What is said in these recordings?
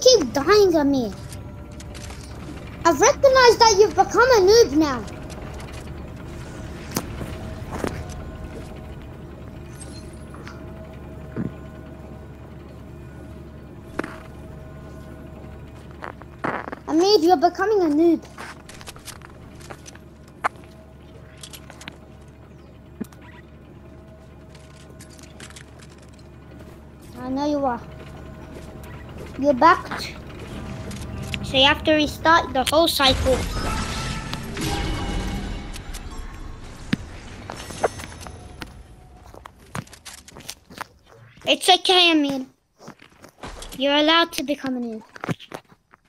keep dying, Amir? I've recognized that you've become a noob now. Amir, you're becoming a noob. I know you are. You're back. So you have to restart the whole cycle. It's okay, Amir. You're allowed to become a noob.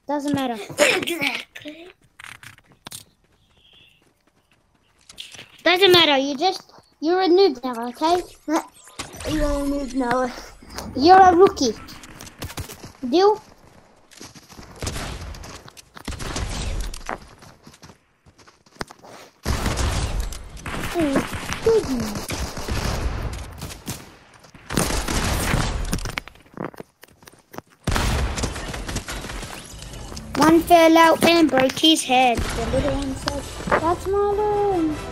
Doesn't matter. Exactly. Doesn't matter. You just you're a noob now, okay? You're a noob now. You're a rookie. Deal? One fell out and broke his head. The little one said, That's my room.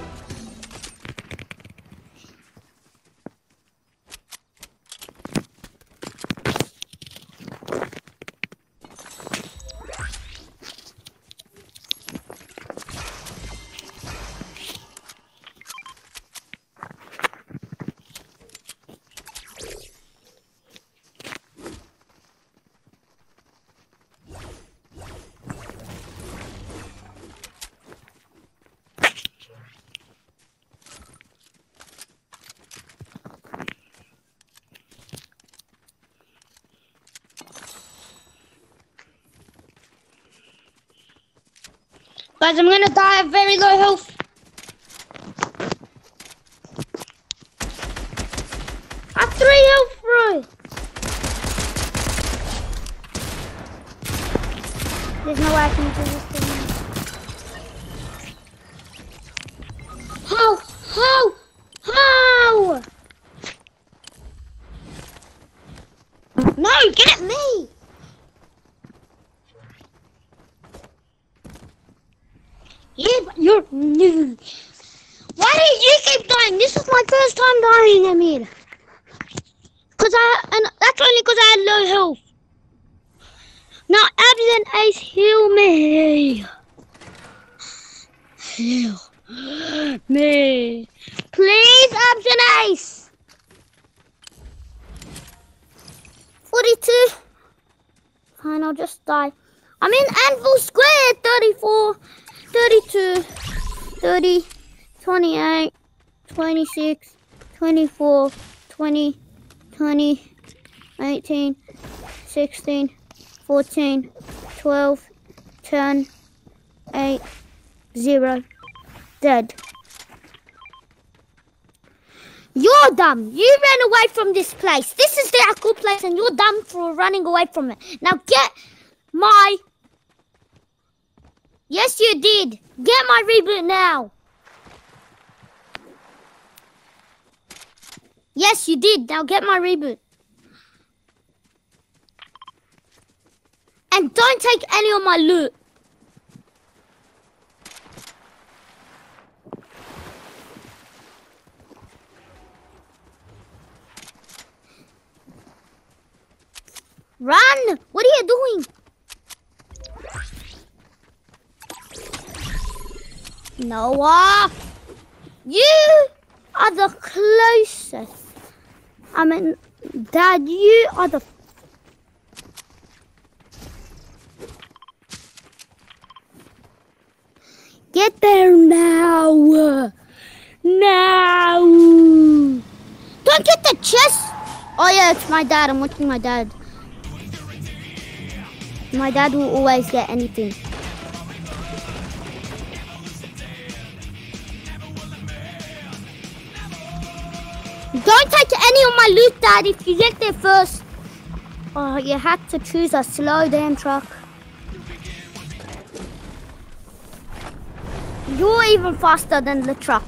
Guys, I'm gonna die at very low health. I have three health, bro. There's no way I can do this thing. How? How? How? No, get me! Yeah, but you're new. Why did you keep dying? This is my first time dying, Emil. Cause I and that's only cause I had low health. Now Abs and Ace heal me. Heal me. Please, Ace. 42. Fine, I'll just die. I'm in Anvil Square, 34. 32, 30, 28, 26, 24, 20, 20, 18, 16, 14, 12, 10, 8, 0, dead. You're dumb. You ran away from this place. This is the actual place and you're dumb for running away from it. Now get my Yes, you did. Get my reboot now. Yes, you did. Now get my reboot. And don't take any of my loot. Run! What are you doing? Noah! You are the closest. I mean, Dad, you are the. Get there now! Now! Don't get the chest! Oh, yeah, it's my dad. I'm watching my dad. My dad will always get anything. Of my loot, Dad, if you get there first. Oh, you had to choose a slow damn truck. You're even faster than the truck.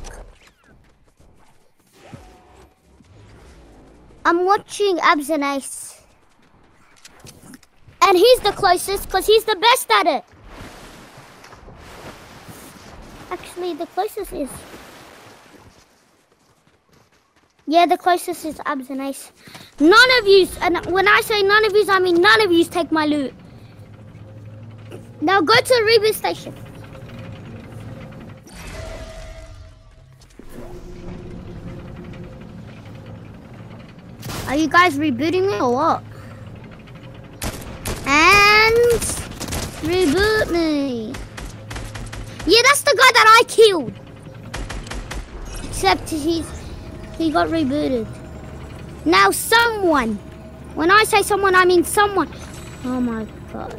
I'm watching Abs and Ace. and he's the closest because he's the best at it. Actually, the closest is. Yeah, the closest is Abs and Ace. None of you, and when I say none of you, I mean none of you take my loot. Now go to the reboot station. Are you guys rebooting me or what? And reboot me. Yeah, that's the guy that I killed. Except he's he got rebooted. Now someone. When I say someone, I mean someone. Oh my god.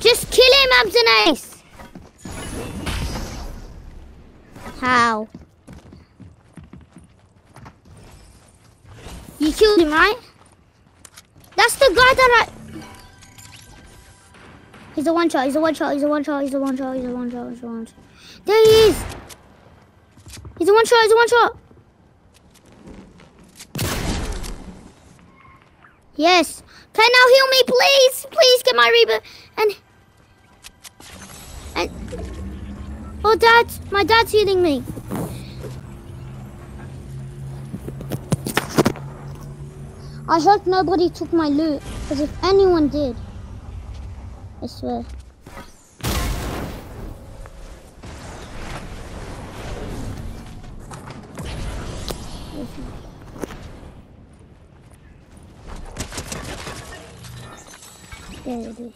Just kill him, Absinace! How? You killed him, right? That's the guy that I... He's a one shot, he's a one shot, he's a one shot, he's a one shot, he's a one shot, he's a one shot. There he is! He's a one shot, he's a one shot! Yes. Can now heal me, please? Please get my reboot. And and oh, dad, my dad's healing me. I hope nobody took my loot, because if anyone did, I swear. There it is.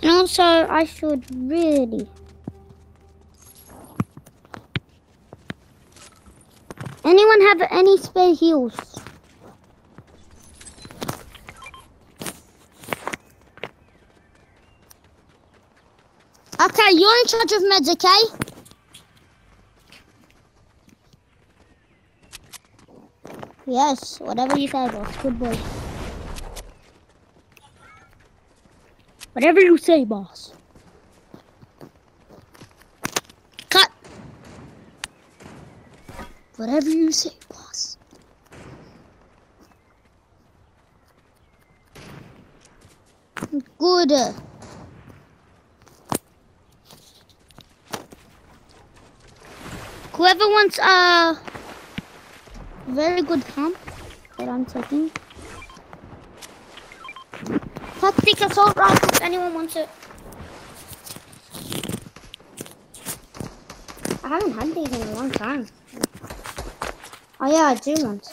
And also, I should really. Anyone have any spare heals? Okay, you're in charge of meds, eh? okay? Yes, whatever you say, boss. Good boy. Whatever you say, boss. Cut. Whatever you say, boss. Good. Whoever wants a very good camp that I'm taking. Tactic assault rifle if anyone wants it. I haven't had these in a long time. Oh yeah, I do want.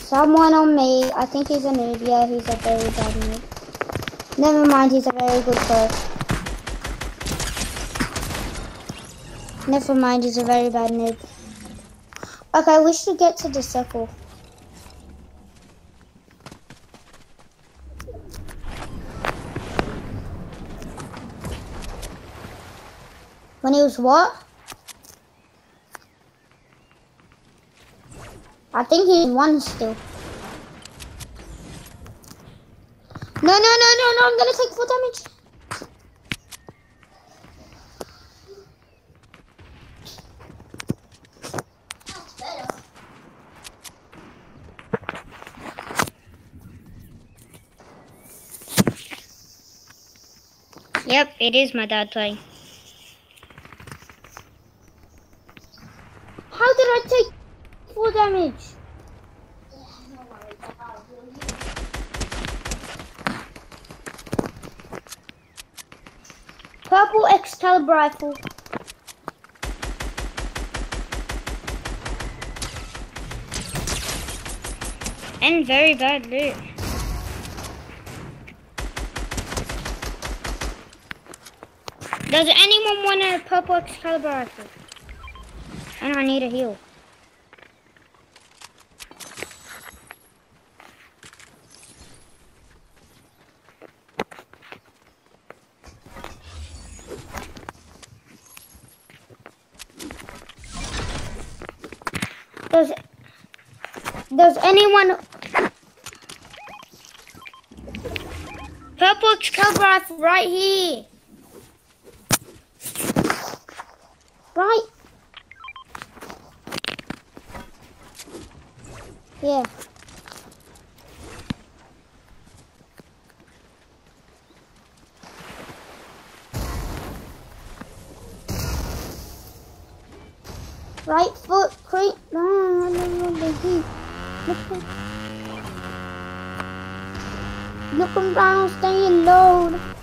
Someone on me. I think he's a noob. Yeah, he's a very bad noob. Never mind, he's a very good player. Never mind, he's a very bad noob. Okay, we should get to the circle. When he was what? I think he's one still. No, no, no, no, no, I'm gonna take full damage. Yep, it is my dad playing. How did I take full damage? Purple Excalibur rifle. And very bad loot. Does anyone want a purple Excalibur rifle? And I need a heal. Does Does anyone Purple Excalibur rifle right here. Right. Yeah. Right foot creep down. Looking, looking down, staying low.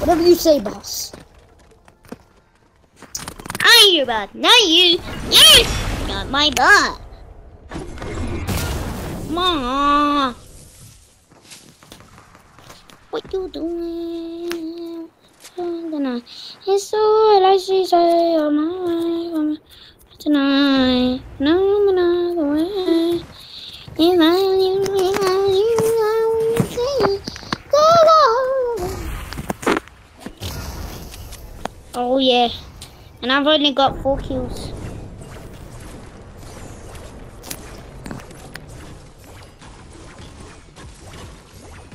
Whatever you say, boss. I'm your boss, not you. You got my butt. Mom. What you doing? It's so like she say on my way tonight. No, I'm not away. If I you, if I you, I will say, go, go. Oh yeah. And I've only got four kills.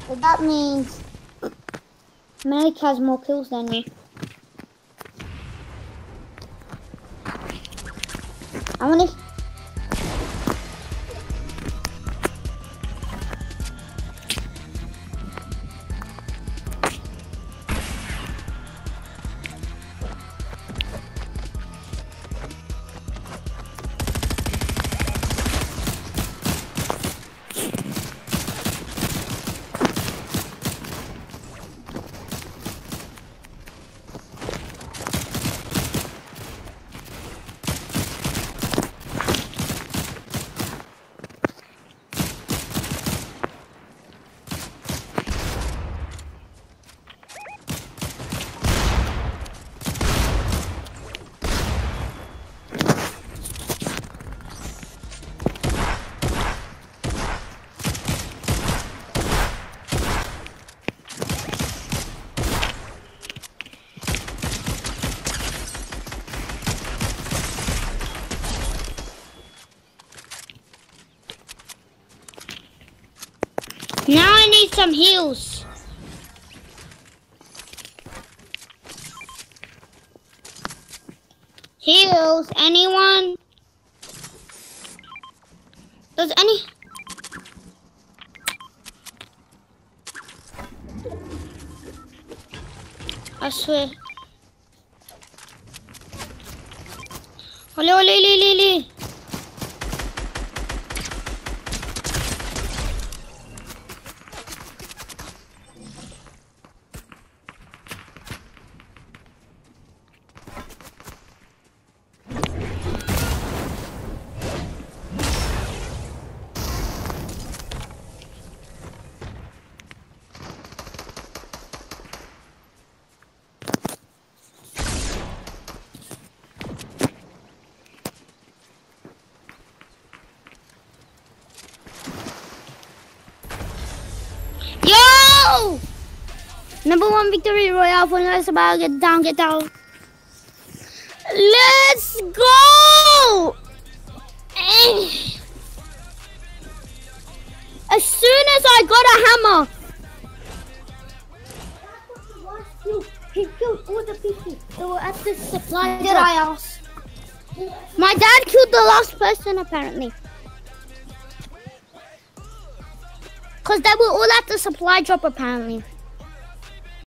So that means Malik has more kills than me. I wanna some heals. Heals, anyone? Does any? I swear. Ole, ole, ole, ole, ole. Number one victory royale for us about get down, get down. Let's go! As soon as I got a hammer. He killed all the people that were at the supply Did I ask? My dad killed the last person apparently. Because they were all at the supply drop apparently.